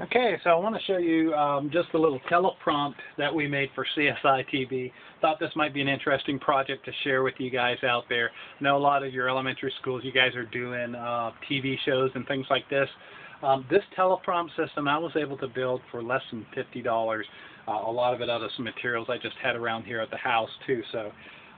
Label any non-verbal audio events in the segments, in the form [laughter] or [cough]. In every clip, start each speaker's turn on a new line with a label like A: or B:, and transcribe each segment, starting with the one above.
A: Okay, so I want to show you um, just a little teleprompt that we made for CSI TV. Thought this might be an interesting project to share with you guys out there. I know a lot of your elementary schools, you guys are doing uh, TV shows and things like this. Um, this teleprompt system I was able to build for less than $50. Uh, a lot of it out of some materials I just had around here at the house too. So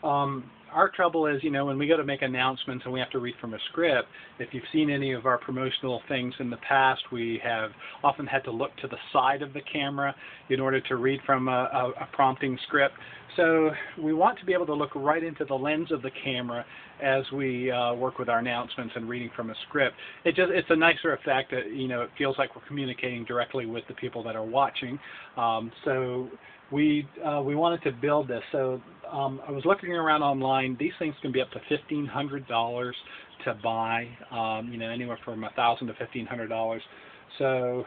A: um, our trouble is, you know, when we go to make announcements and we have to read from a script, if you've seen any of our promotional things in the past, we have often had to look to the side of the camera in order to read from a, a, a prompting script. So we want to be able to look right into the lens of the camera as we uh, work with our announcements and reading from a script. It just it's a nicer effect. That, you know, it feels like we're communicating directly with the people that are watching. Um, so we uh, we wanted to build this. So um, I was looking around online. These things can be up to fifteen hundred dollars to buy. Um, you know, anywhere from a thousand to fifteen hundred dollars. So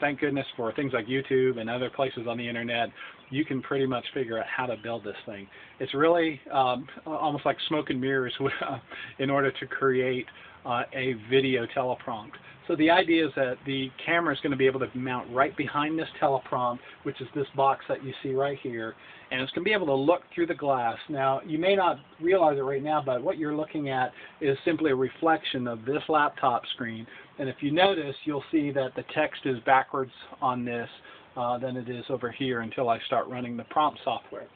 A: thank goodness for things like YouTube and other places on the internet, you can pretty much figure out how to build this thing. It's really um, almost like smoke and mirrors [laughs] in order to create uh, a video teleprompt. So the idea is that the camera is going to be able to mount right behind this teleprompt, which is this box that you see right here, and it's going to be able to look through the glass. Now, you may not realize it right now, but what you're looking at is simply a reflection of this laptop screen. And if you notice, you'll see that the text is backwards on this uh, than it is over here until I start running the prompt software.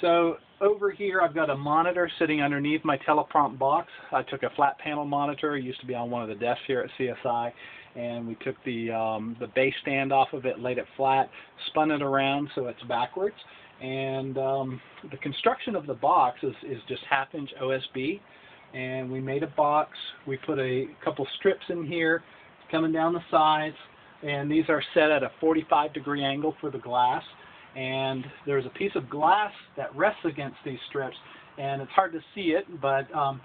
A: So over here I've got a monitor sitting underneath my teleprompt box. I took a flat panel monitor, it used to be on one of the desks here at CSI, and we took the, um, the base stand off of it, laid it flat, spun it around so it's backwards, and um, the construction of the box is, is just half inch OSB, and we made a box, we put a couple strips in here coming down the sides, and these are set at a 45 degree angle for the glass and there's a piece of glass that rests against these strips and it's hard to see it but um,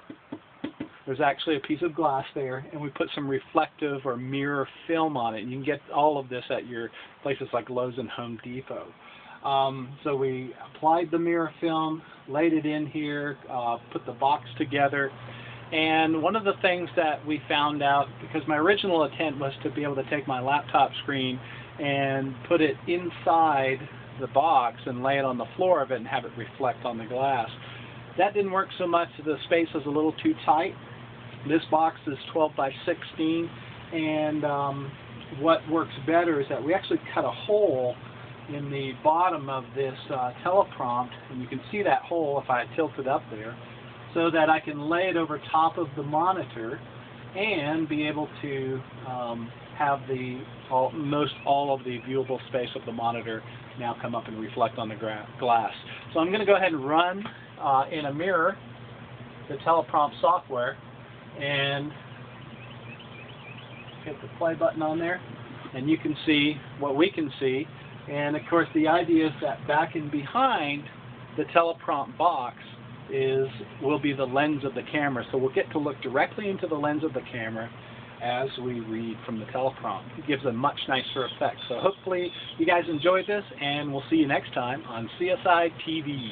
A: there's actually a piece of glass there and we put some reflective or mirror film on it. And you can get all of this at your places like Lowe's and Home Depot. Um, so we applied the mirror film, laid it in here, uh, put the box together, and one of the things that we found out, because my original intent was to be able to take my laptop screen and put it inside the box and lay it on the floor of it and have it reflect on the glass. That didn't work so much. The space was a little too tight. This box is 12 by 16 and um, what works better is that we actually cut a hole in the bottom of this uh, teleprompt and you can see that hole if I tilt it up there so that I can lay it over top of the monitor and be able to um, have the all, most all of the viewable space of the monitor now come up and reflect on the glass. So I'm going to go ahead and run uh, in a mirror the teleprompt software and hit the play button on there and you can see what we can see and of course the idea is that back and behind the teleprompt box is will be the lens of the camera so we'll get to look directly into the lens of the camera as we read from the teleprompt. It gives a much nicer effect. So hopefully you guys enjoyed this, and we'll see you next time on CSI TV.